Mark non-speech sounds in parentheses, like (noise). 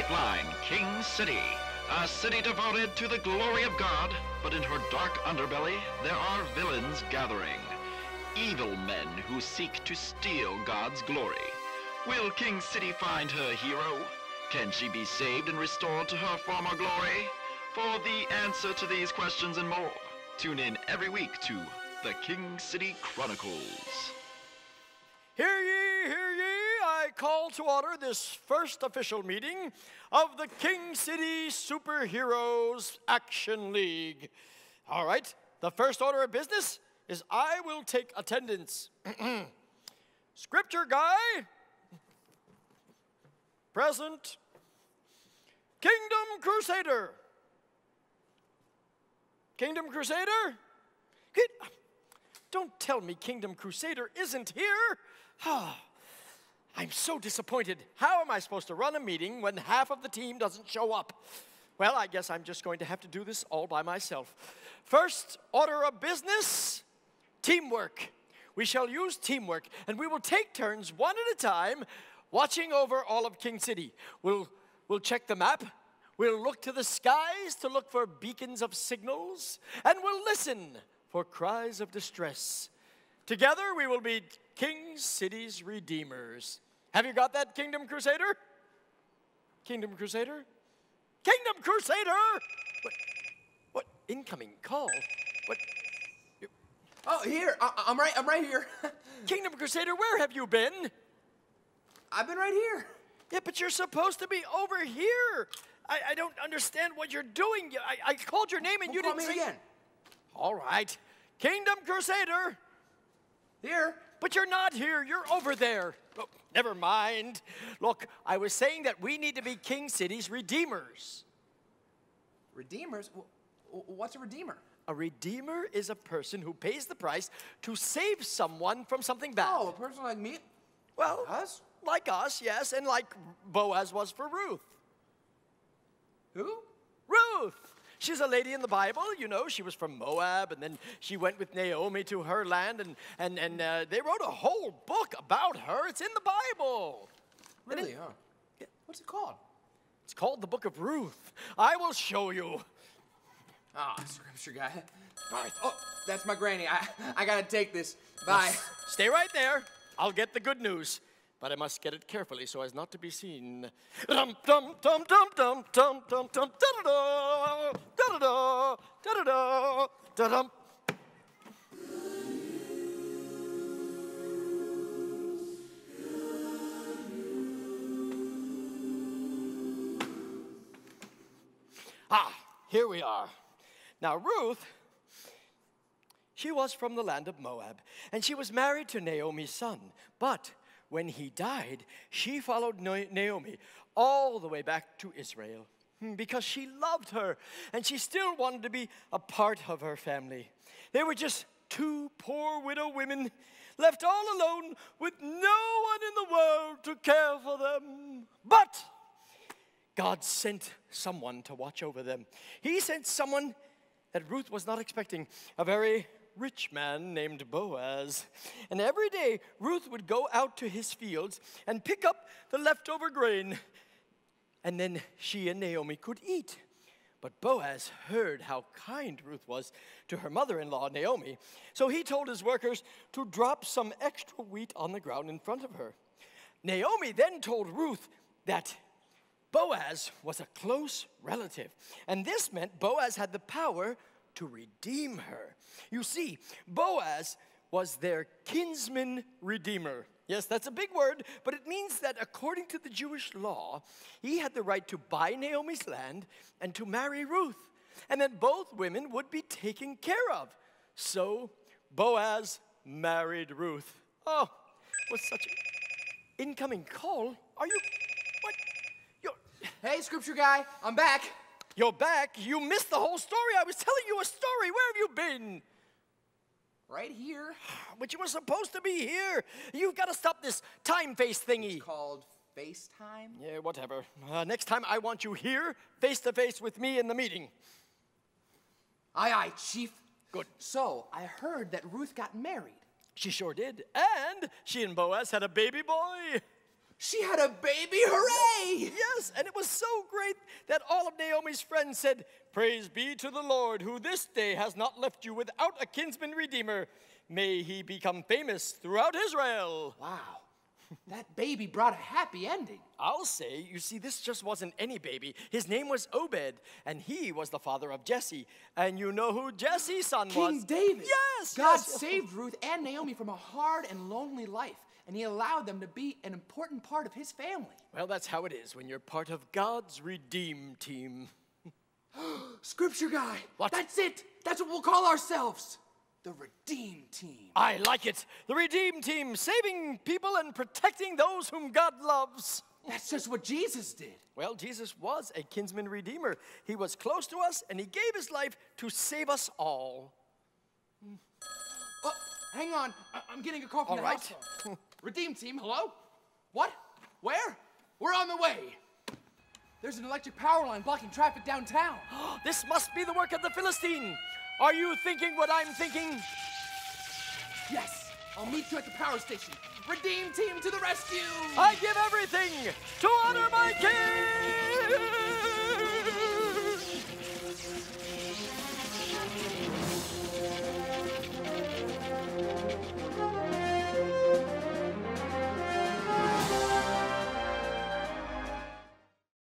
Dateline King City. A city devoted to the glory of God, but in her dark underbelly, there are villains gathering. Evil men who seek to steal God's glory. Will King City find her hero? Can she be saved and restored to her former glory? For the answer to these questions and more, tune in every week to The King City Chronicles. Hear ye, hear ye, Call to order this first official meeting of the King City Superheroes Action League. All right, the first order of business is I will take attendance. (clears throat) Scripture guy, present. Kingdom Crusader. Kingdom Crusader? Don't tell me Kingdom Crusader isn't here. (sighs) Ah. I'm so disappointed. How am I supposed to run a meeting when half of the team doesn't show up? Well, I guess I'm just going to have to do this all by myself. First order of business teamwork. We shall use teamwork, and we will take turns one at a time watching over all of King City. We'll, we'll check the map. We'll look to the skies to look for beacons of signals, and we'll listen for cries of distress. Together, we will be King City's redeemers. Have you got that, Kingdom Crusader? Kingdom Crusader? Kingdom Crusader! What? What? Incoming call? What? Oh, here. I, I'm right. I'm right here. (laughs) Kingdom Crusader, where have you been? I've been right here. Yeah, but you're supposed to be over here. I, I don't understand what you're doing. I, I called your name and Well, you call didn't me say. again. All right. Kingdom Crusader, Here. But you're not here. You're over there. Oh, never mind. Look, I was saying that we need to be King City's redeemers. Redeemers. Wh- wh- What's a redeemer? A redeemer is a person who pays the price to save someone from something bad. Oh, a person like me. well, us? Like us, yes, and like Boaz was for Ruth. Who? Ruth! She's a lady in the Bible, you know. She was from Moab, and then she went with Naomi to her land, and, and, and uh, they wrote a whole book about her. It's in the Bible. And it- Really? Huh? Yeah. What's it called? It's called the Book of Ruth. I will show you. Ah, scripture guy. All right. Oh, that's my granny. I I gotta take this. Bye. Stay right there. I'll get the good news. But I must get it carefully so as not to be seen. Dum dum dum dum dum dum dum dum da da da da da da da da. Ah, here we are. Now Ruth she was from the land of Moab, and she was married to Naomi's son. But when he died, she followed Naomi all the way back to Israel hmm, because she loved her and she still wanted to be a part of her family. They were just two poor widow women left all alone with no one in the world to care for them. But God sent someone to watch over them. He sent someone that Ruth was not expecting, a very rich man named Boaz. And every day, Ruth would go out to his fields and pick up the leftover grain. And then she and Naomi could eat. But Boaz heard how kind Ruth was to her mother in law, Naomi. So he told his workers to drop some extra wheat on the ground in front of her. Naomi then told Ruth that Boaz was a close relative, and this meant Boaz had the power to redeem her. You see, Boaz was their kinsman redeemer. Yes, that's a big word, but it means that according to the Jewish law, he had the right to buy Naomi's land and to marry Ruth, and that both women would be taken care of. So Boaz married Ruth. Oh, what such an incoming call? Are you what? You're Hey, scripture guy. I'm back. You're back. You missed the whole story. I was telling you a story. Where have you been? Right here. (sighs) But you were supposed to be here. You've got to stop this time face thingy. It's called FaceTime. Yeah, whatever. Uh, next time I want you here, face to face with me in the meeting. Aye, aye, chief. Good. So I heard that Ruth got married. She sure did. And she and Boaz had a baby boy. She had a baby, hooray! Yes, and it was so great that all of Naomi's friends said, Praise be to the Lord, who this day has not left you without a kinsman redeemer. May he become famous throughout Israel. Wow, that baby brought a happy ending. I'll say, you see, this just wasn't any baby. His name was Obed, and he was the father of Jesse. And you know who Jesse's son King was? King David. Yes, God yes. saved Ruth and Naomi from a hard and lonely life, and he allowed them to be an important part of his family. Well, that's how it is when you're part of God's redeem team. (gasps) Scripture guy. What? That's it. That's what we'll call ourselves. The Redeem Team. I like it. The redeem team, saving people and protecting those whom God loves. That's just what Jesus did. Well, Jesus was a kinsman redeemer. He was close to us and he gave his life to save us all. Oh, hang on. I- I'm getting a call from All the right. (laughs) Redeem Team, hello? What? Where? We're on the way. There's an electric power line blocking traffic downtown. (gasps) This must be the work of the Philistine. Are you thinking what I'm thinking? Yes, I'll meet you at the power station. Redeem Team to the rescue! I give everything to honor my king!